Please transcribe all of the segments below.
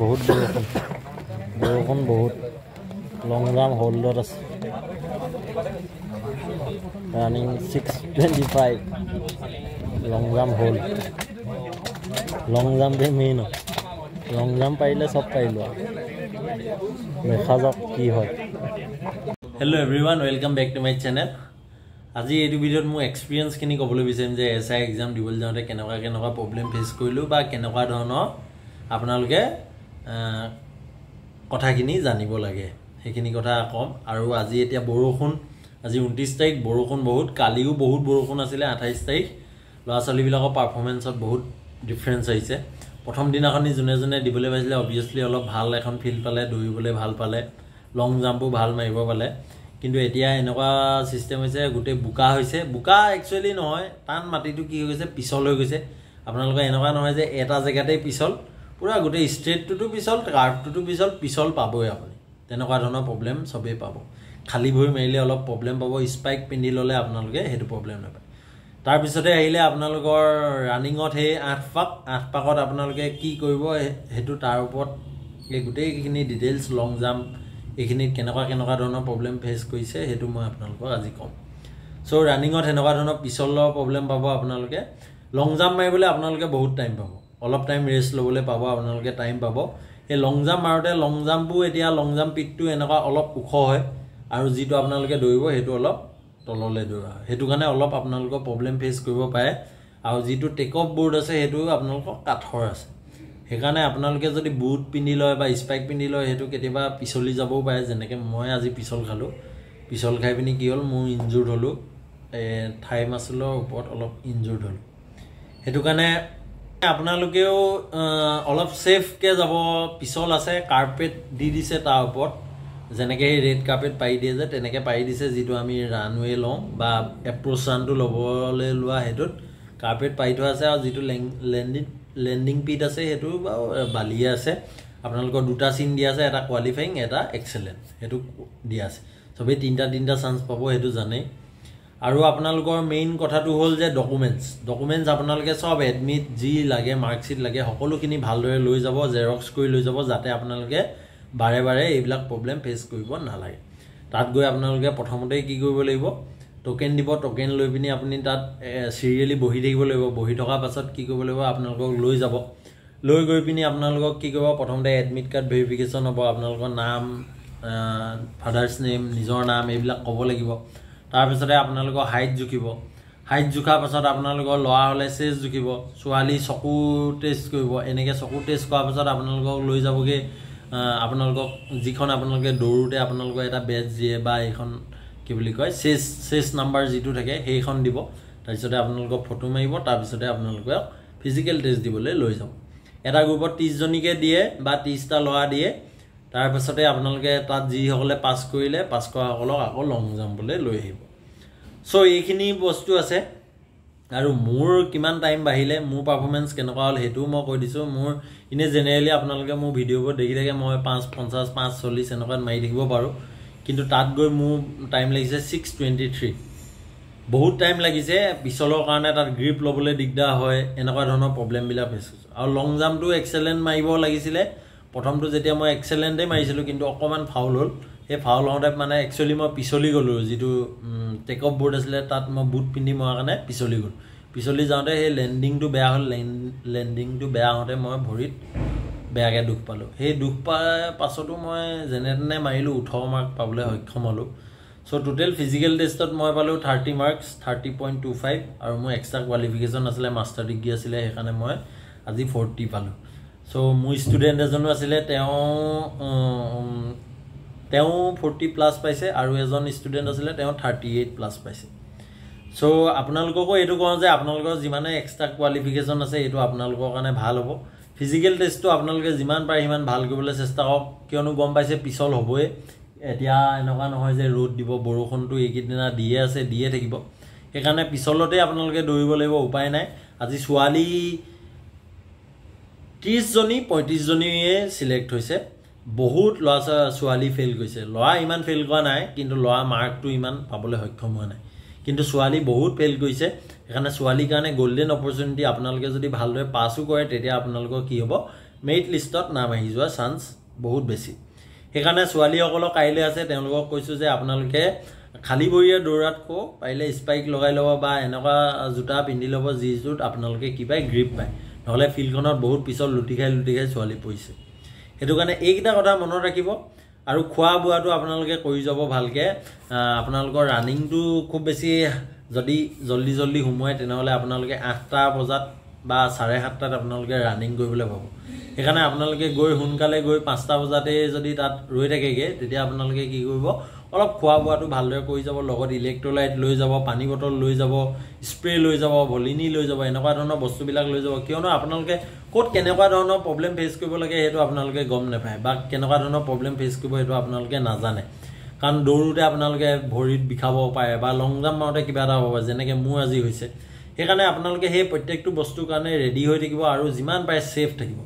বহুত বৰষুণ। বৰষুণ বহুত। লং জাম্প হোল্ডত আছে। Running six twenty five long jump hold long জাম্পে main long jump পাৰিলে চব পাৰিলোঁ আৰু। দেখা যাওক কি হয়। Hello' everyone welcome back to my channel আজি এইটো ভিডিঅ'ত মোৰ এক্সপিৰিয়েঞ্চখিনি ক'বলৈ বিচাৰিম যে এছ আই এক্সাম দিবলৈ যাওঁতে কেনেকুৱা কেনেকুৱা প্ৰব্লেম ফেচ কৰিলোঁ বা কেনেকুৱা ধৰণৰ আপোনালোকে কথাখিনি জানিব লাগে। সেইখিনি কথা ক'ম। আৰু আজি এতিয়া বৰষুণ আজি ঊনত্ৰিছ তাৰিখ বৰষুণ বহুত কালিও বহুত বৰষুণ আছিলে আঠাইছ তাৰিখ। ল'ৰা ছোৱালীবিলাকৰ পাৰফৰ্মেঞ্চত বহুত ডিফাৰেঞ্চ আহিছে। প্ৰথম দিনাখনি যোনে যোনে দিবলৈ পাইছিলে অভিয়াছলি অলপ ভাল এখন ফিল্ড পালে দৌৰিবলৈ ভাল পালে লং জাম্পো ভাল মাৰিব পালে। কিন্তু এতিয়া এনেকুৱা ছিষ্টেম হৈছে গোটেই বোকা হৈছে। বোকা একচুৱেলি নহয় টান মাটিটো কি হৈ গৈছে পিছল হৈ গৈছে। আপোনালোকে এনেকুৱা নহয় যে এটা জেগাতেই পিছল পূৰা গোটেই ষ্ট্ৰেটটোতো পিছল কাৰ্ভটোতো পিছল পিছল পাবই আপুনি। তেনেকুৱা ধৰণৰ প্ৰব্লেম চবেই পাব। খালী ভৰি মাৰিলে অলপ প্ৰব্লেম পাব স্পাইক পিন্ধি ল'লে আপোনালোকে সেইটো প্ৰব্লেম নাপায়। তাৰপিছতে আহিলে আপোনালোকৰ ৰানিঙত সেই আঠ পাক আঠ পাকত আপোনালোকে কি কৰিব সেইটো তাৰ ওপৰত এই গোটেইখিনি ডিটেইলছ লং জাম্প এইখিনিত কেনেকুৱা কেনেকুৱা ধৰণৰ প্ৰব্লেম ফেচ কৰিছে সেইটো মই আপোনালোকক আজি ক'ম। চ' ৰানিঙত সেনেকুৱা ধৰণৰ পিছলৰ প্ৰব্লেম পাব আপোনালোকে। লং জাম্প মাৰিবলৈ আপোনালোকে বহুত টাইম পাব। অলপ টাইম ৰেষ্ট ল'বলৈ পাব আপোনালোকে টাইম পাব। সেই লং জাম্প মাৰোঁতে লং জাম্পো এতিয়া লং জাম্প পিটটো এনেকুৱা অলপ ওখ হয় আৰু যিটো আপোনালোকে দৌৰিব সেইটো অলপ তললৈ দৌৰা হয়। সেইটো কাৰণে অলপ আপোনালোকৰ প্ৰব্লেম ফেচ কৰিব পাৰে। আৰু যিটো টেক অফ বৰ্ড আছে সেইটো আপোনালোকৰ কাঠৰ আছে। সেইকাৰণে আপোনালোকে যদি বুট পিন্ধি লয় বা স্পাইক পিন্ধি লয় সেইটো কেতিয়াবা পিছলি যাবও পাৰে। যেনেকৈ মই আজি পিছল খালোঁ। পিছল খাই পিনি কি হ'ল? মোৰ ইনজুৰ্ড হ'লোঁ। থাই মাচুলৰ ওপৰত অলপ ইনজুৰ্ড হ'লোঁ। সেইটো কাৰণে আপোনালোকেও অলপ ছেফকৈ যাব পিছল আছে কাৰ্পেট দি দিছে তাৰ ওপৰত। যেনেকৈ সেই ৰেড কাৰ্পেট পাৰি দিয়ে যে তেনেকৈ পাৰি দিছে যিটো আমি ৰানৱে লওঁ বা এপ্ৰ'চ ৰানটো ল'বলৈ লোৱা সেইটোত। কাৰ্পেট পাৰি থোৱা আছে আৰু যিটো লেং লেণ্ডিং লেণ্ডিং পিট আছে সেইটো বাৰু বালিয়ে আছে। আপোনালোকৰ দুটা চিন দিয়া আছে এটা কোৱালিফাইং এটা এক্সেলেণ্ট সেইটো দিয়া আছে। চবেই তিনিটা তিনিটা চান্স পাব সেইটো জানেই। আৰু আপোনালোকৰ মেইন কথাটো হ'ল যে ডকুমেণ্টছ ডকুমেণ্টছ আপোনালোকে চব এডমিট যি লাগে মাৰ্কশ্বিট লাগে সকলোখিনি ভালদৰে লৈ যাব জেৰক্স কৰি লৈ যাব যাতে আপোনালোকে বাৰে বাৰে এইবিলাক প্ৰব্লেম ফেচ কৰিব নালাগে। তাত গৈ আপোনালোকে প্ৰথমতেই কি কৰিব লাগিব ট'কেন দিব ট'কেন লৈ পিনি আপুনি তাত চিৰিয়েলি বহি থাকিব লাগিব। বহি থকাৰ পাছত কি কৰিব লাগিব আপোনালোকক লৈ যাব। লৈ গৈ পিনি আপোনালোকক কি কৰিব প্ৰথমতে এডমিট কাৰ্ড ভেৰিফিকেশ্যন হ'ব আপোনালোকৰ নাম ফাদাৰ্ছ নেম নিজৰ নাম এইবিলাক ক'ব লাগিব। তাৰপিছতে আপোনালোকৰ হাইট জুখিব হাইট জোখাৰ পাছত আপোনালোকৰ ল'ৰা হ'লে চেজ জুখিব ছোৱালী চকু টেষ্ট কৰিব এনেকৈ চকু টেষ্ট কৰাৰ পাছত আপোনালোকক লৈ যাবগৈ। আপোনালোকক যিখন আপোনালোকে দৌৰোঁতে আপোনালোকৰ এটা বেজ দিয়ে বা এইখন কি বুলি কয় চেছ চেছ নাম্বাৰ যিটো থাকে সেইখন দিব। তাৰপিছতে আপোনালোকক ফটো মাৰিব তাৰপিছতে আপোনালোকক ফিজিকেল টেষ্ট দিবলৈ লৈ যাব। এটা গ্ৰুপত ত্ৰিছজনীকে দিয়ে বা ত্ৰিছটা ল'ৰা দিয়ে। তাৰপাছতে আপোনালোকে তাত যিসকলে পাছ কৰিলে পাছ কৰাসকলক আকৌ লং জাম্পলৈ লৈ আহিব। চ' এইখিনি বস্তু আছে। আৰু মোৰ কিমান টাইম বাঢ়িলে মোৰ পাৰফৰ্মেঞ্চ কেনেকুৱা হ'ল সেইটোও মই কৈ দিছোঁ। মোৰ এনেই জেনেৰেলি আপোনালোকে মোৰ ভিডিঅ'বোৰ দেখি থাকে মই পাঁচ পঞ্চাছ পাঁচ চল্লিছ এনেকুৱাত মাৰি থাকিব পাৰোঁ। কিন্তু তাত গৈ মোৰ টাইম লাগিছে ছিক্স টুৱেণ্টি থ্ৰী বহুত টাইম লাগিছে পিছলৰ কাৰণে তাত গ্ৰীপ ল'বলৈ দিগদাৰ হয় এনেকুৱা ধৰণৰ প্ৰব্লেমবিলাক ফেচ কৰিছোঁ। আৰু লং জাম্পটো এক্সেলেণ্ট মাৰিব লাগিছিলে। প্ৰথমটো যেতিয়া মই এক্সেলেণ্টেই মাৰিছিলোঁ কিন্তু অকণমান ফাউল হ'ল। সেই ফাউল হওঁতে মানে একচুৱেলি মই পিছলি গ'লোঁ যিটো টেক অফ বৰ্ড আছিলে তাত মই বুট পিন্ধি মৰাৰ কাৰণে পিছলি গ'লোঁ। পিছলি যাওঁতে সেই লেণ্ডিংটো বেয়া হ'ল লেণ্ডিংটো বেয়া হওঁতে মই ভৰিত বেয়াকৈ দুখ পালোঁ। সেই দুখ পোৱাৰ পাছতো মই যেনে তেনে মাৰিলোঁ ওঠৰ মাৰ্ক পাবলৈ সক্ষম হ'লোঁ। চ' টোটেল ফিজিকেল টেষ্টত মই পালোঁ thirty marks thirty point two five আৰু মোৰ এক্সট্ৰা কোৱালিফিকেশ্যন আছিলে মাষ্টাৰ ডিগ্ৰী আছিলে সেইকাৰণে মই আজি ফৰ্টি পালোঁ। চ' মোৰ ষ্টুডেণ্ট এজনো আছিলে তেওঁ তেওঁ ফৰ্টি প্লাছ পাইছে আৰু এজন ষ্টুডেণ্ট আছিলে তেওঁ থাৰ্টি এইট প্লাছ পাইছে। চ' আপোনালোককো এইটো কওঁ যে আপোনালোকৰ যিমানে এক্সট্ৰা কোৱালিফিকেশ্যন আছে এইটো আপোনালোকৰ কাৰণে ভাল হ'ব। ফিজিকেল টেষ্টটো আপোনালোকে যিমান পাৰে সিমান ভাল কৰিবলৈ চেষ্টা কৰক কিয়নো গম পাইছে পিছল হ'বই। এতিয়া এনেকুৱা নহয় যে ৰ'দ দিব বৰষুণটো এইকেইদিনা দিয়ে আছে দিয়ে থাকিব। সেইকাৰণে পিছলতে আপোনালোকে দৌৰিব লাগিব উপায় নাই। আজি ছোৱালী ত্ৰিছজনী পঁয়ত্ৰিছজনীয়ে চিলেক্ট হৈছে। বহুত ল'ৰা ছোৱালী ফেইল কৰিছে ল'ৰা ইমান ফেইল কৰা নাই কিন্তু ল'ৰা মাৰ্কটো ইমান পাবলৈ সক্ষম হোৱা নাই। কিন্তু ছোৱালী বহুত ফেইল কৰিছে সেইকাৰণে ছোৱালীৰ কাৰণে গল্ডেন অপৰচুনিটি আপোনালোকে যদি ভালদৰে পাছো কৰে তেতিয়া আপোনালোকৰ কি হ'ব? মেৰিট লিষ্টত নাম আহি যোৱাৰ চান্স বহুত বেছি। সেইকাৰণে ছোৱালীসকলক কাইলৈ আছে তেওঁলোকক কৈছোঁ যে আপোনালোকে খালী ভৰিৰে দৌৰাতকৈ পাৰিলে স্পাইক লগাই ল'ব বা এনেকুৱা জোতা পিন্ধি ল'ব যিটোত আপোনালোকে কি পায় গ্ৰীপ পায়। নহ'লে ফিল্ডখনত বহুত পিছত লুটি খাই লুটি খাই ছোৱালী পৰিছে। সেইটো কাৰণে এইকেইটা কথা মনত ৰাখিব। আৰু খোৱা বোৱাটো আপোনালোকে কৰি যাব ভালকৈ। আপোনালোকৰ ৰানিংটো খুব বেছি যদি জল্দি জল্দি সোমোৱাই তেনেহ'লে আপোনালোকে আঠটা বজাত বা চাৰে সাতটাত আপোনালোকে ৰানিং কৰিবলৈ পাব সেইকাৰণে আপোনালোকে গৈ সোনকালে গৈ পাঁচটা বজাতে যদি তাত ৰৈ থাকেগৈ তেতিয়া আপোনালোকে কি কৰিব? অলপ খোৱা বোৱাটো ভালদৰে কৰি যাব লগত ইলেক্ট্ৰলাইট লৈ যাব পানী বটল লৈ যাব স্প্ৰে লৈ যাব ভলিনি লৈ যাব এনেকুৱা ধৰণৰ বস্তুবিলাক লৈ যাব। কিয়নো আপোনালোকে ক'ত কেনেকুৱা ধৰণৰ প্ৰব্লেম ফেচ কৰিব লাগে সেইটো আপোনালোকে গম নাপায় বা কেনেকুৱা ধৰণৰ প্ৰব্লেম ফেচ কৰিব সেইটো আপোনালোকে নাজানে। কাৰণ দৌৰোতে আপোনালোকে ভৰিত বিষাব পাৰে বা লং জাম্প মাৰোঁতে কিবা এটা হ'ব পাৰে যেনেকৈ মোৰ আজি হৈছে। সেইকাৰণে আপোনালোকে সেই প্ৰত্যেকটো বস্তুৰ কাৰণে ৰেডি হৈ থাকিব আৰু যিমান পাৰে ছেফ থাকিব।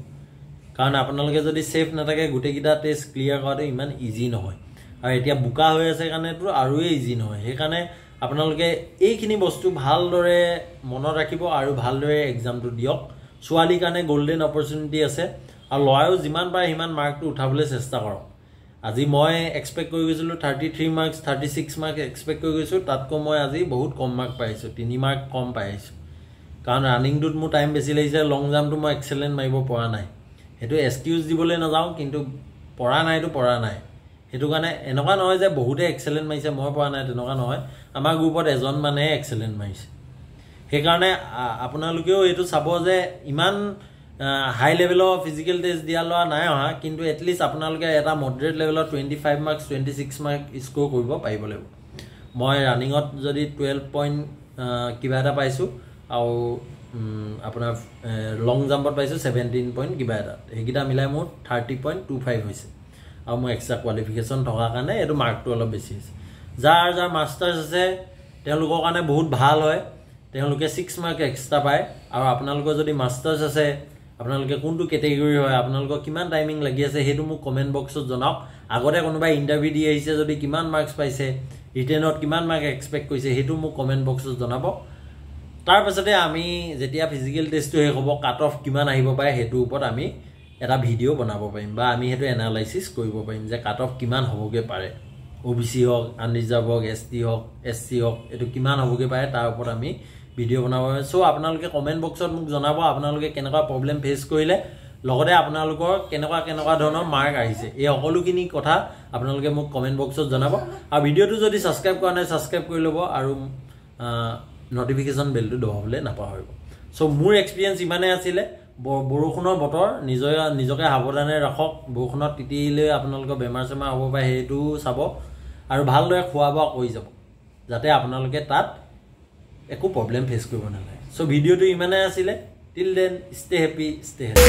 কাৰণ আপোনালোকে যদি ছেফ নাথাকে গোটেইকেইটা টেষ্ট ক্লিয়াৰ কৰাটো ইমান ইজি নহয়। আৰু এতিয়া বোকা হৈ আছে কাৰণেতো আৰুৱেই ইজি নহয়। সেইকাৰণে আপোনালোকে এইখিনি বস্তু ভালদৰে মনত ৰাখিব আৰু ভালদৰে এক্সামটো দিয়ক। ছোৱালীৰ কাৰণে গল্ডেন অপৰচুনিটি আছে। আৰু ল'ৰায়ো যিমান পাৰে সিমান মাৰ্কটো উঠাবলৈ চেষ্টা কৰক। আজি মই এক্সপেক্ট কৰি গৈছিলোঁ thirty three marks thirty six mark expect কৰি গৈছোঁ। তাতকৈ মই আজি বহুত কম মাৰ্ক পাই আহিছোঁ তিনি মাৰ্ক কম পাই আহিছোঁ কাৰণ ৰানিংটোত মোৰ টাইম বেছি লাগিছে লং জাম্পটো মই এক্সেলেণ্ট মাৰিব পৰা নাই। সেইটো এক্সকিউজ দিবলৈ নাযাওঁ কিন্তু পৰা নাইতো পৰা নাই। সেইটো কাৰণে এনেকুৱা নহয় যে বহুতে এক্সেলেণ্ট মাৰিছে মই পৰা নাই তেনেকুৱা নহয়। আমাৰ গ্ৰুপত এজন মানুহে এক্সেলেণ্ট মাৰিছে। সেইকাৰণে আপোনালোকেও এইটো চাব যে ইমান হাই লেভেলৰ ফিজিকেল টেষ্ট দিয়া লোৱা নাই অহা কিন্তু এটলিষ্ট আপোনালোকে এটা মডাৰেট লেভেলত twenty five marks twenty six mark score কৰিব পাৰিব লাগিব। মই ৰানিঙত যদি টুৱেল্ভ পইণ্ট কিবা এটা পাইছোঁ আৰু আপোনাৰ লং জাম্পত পাইছোঁ ছেভেণ্টিন পইণ্ট কিবা এটা। সেইকেইটা মিলাই মোৰ থাৰ্টি পইণ্ট টু ফাইভ হৈছে। আৰু মোৰ এক্সট্ৰা কোৱালিফিকেশ্যন থকাৰ কাৰণে এইটো মাৰ্কটো অলপ বেছি হৈছে। যাৰ যাৰ মাষ্টাৰ্ছ আছে তেওঁলোকৰ কাৰণে বহুত ভাল হয়। তেওঁলোকে ছিক্স মাৰ্ক এক্সট্ৰা পায়। আৰু আপোনালোকৰ যদি মাষ্টাৰ্ছ আছে আপোনালোকে কোনটো কেটেগৰী হয় আপোনালোকৰ কিমান টাইমিং লাগি আছে সেইটো মোক কমেণ্ট বক্সত জনাওক। আগতে কোনোবাই ইণ্টাৰভিউ দি আহিছে যদি কিমান মাৰ্কছ পাইছে ৰিটেনত কিমান মাৰ্ক এক্সপেক্ট কৰিছে সেইটো মোক কমেণ্ট বক্সত জনাব। তাৰপাছতে আমি যেতিয়া ফিজিকেল টেষ্টটো শেষ হ'ব কাট অফ কিমান আহিব পাৰে সেইটোৰ ওপৰত আমি এটা ভিডিঅ' বনাব পাৰিম বা আমি সেইটো এনালাইচিছ কৰিব পাৰিম যে কাট অফ কিমান হ'বগৈ পাৰে। অ' বি চি হওক আনৰিজাৰ্ভ হওক এছ টি হওক এছ চি হওক এইটো কিমান হ'বগৈ পাৰে তাৰ ওপৰত আমি ভিডিঅ' বনাব পাৰিম। চ' আপোনালোকে কমেণ্ট বক্সত মোক জনাব আপোনালোকে কেনেকুৱা প্ৰব্লেম ফেচ কৰিলে। লগতে আপোনালোকৰ কেনেকুৱা কেনেকুৱা ধৰণৰ মাৰ্ক আহিছে। এই সকলোখিনি কথা আপোনালোকে মোক কমেণ্ট বক্সত জনাব। আৰু ভিডিঅ'টো যদি ছাবস্ক্ৰাইব কৰা নাই ছাবস্ক্ৰাইব কৰি ল'ব আৰু নটিফিকেশ্যন বেলটো দবাবলৈ নাপাহৰিব। চ' মোৰ এক্সপিৰিয়েঞ্চ ইমানেই আছিলে। বৰষুণৰ বতৰ নিজৰ নিজকে সাৱধানে ৰাখক। বৰষুণত তিতিলে আপোনালোকৰ বেমাৰ চেমাৰ হ'ব পাৰে সেইটোও চাব। আৰু ভালদৰে খোৱা বোৱা কৰি যাব যাতে আপোনালোকে তাত একো প্ৰব্লেম ফেচ কৰিব নালাগে। চ' ভিডিঅ'টো ইমানেই আছিলে। Till then stay happy stay happy